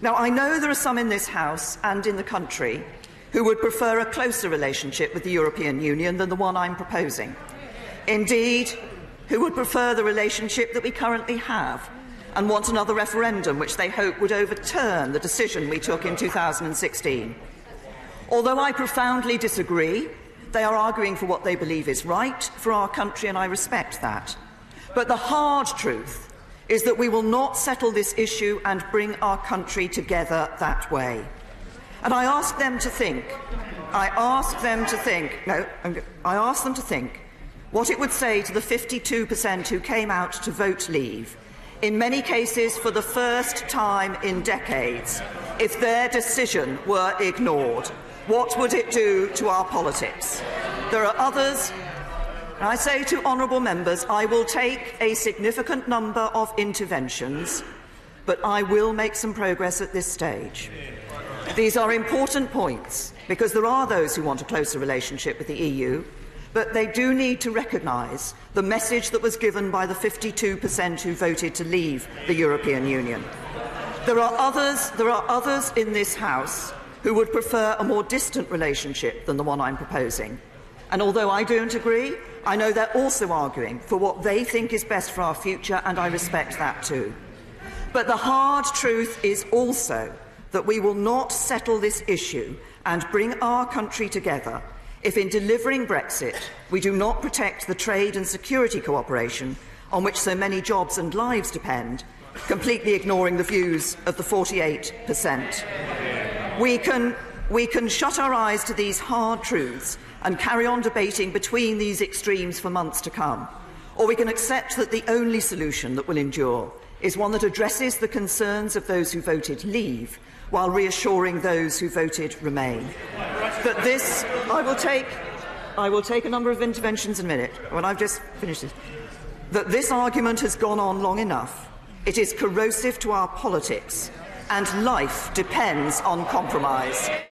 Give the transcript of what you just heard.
Now, I know there are some in this House and in the country who would prefer a closer relationship with the European Union than the one I'm proposing. Indeed, who would prefer the relationship that we currently have and want another referendum which they hope would overturn the decision we took in 2016. Although I profoundly disagree, they are arguing for what they believe is right for our country, and I respect that. But the hard truth is that we will not settle this issue and bring our country together that way. And I ask them to think, I ask them to think, no, I ask them to think what it would say to the 52% who came out to vote leave, in many cases for the first time in decades, if their decision were ignored. What would it do to our politics? There are others. I say to honourable members, I will take a significant number of interventions, but I will make some progress at this stage. These are important points because there are those who want a closer relationship with the EU, but they do need to recognise the message that was given by the 52% who voted to leave the European Union. There are others, there are others in this House who would prefer a more distant relationship than the one I'm proposing. And although I don't agree, I know they're also arguing for what they think is best for our future, and I respect that too. But the hard truth is also that we will not settle this issue and bring our country together if in delivering Brexit we do not protect the trade and security cooperation on which so many jobs and lives depend, completely ignoring the views of the 48%. We can we can shut our eyes to these hard truths and carry on debating between these extremes for months to come, or we can accept that the only solution that will endure is one that addresses the concerns of those who voted leave while reassuring those who voted remain. But this, I will take, I will take a number of interventions in a minute when I've just finished this. That this argument has gone on long enough. It is corrosive to our politics, and life depends on compromise.